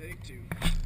Take two.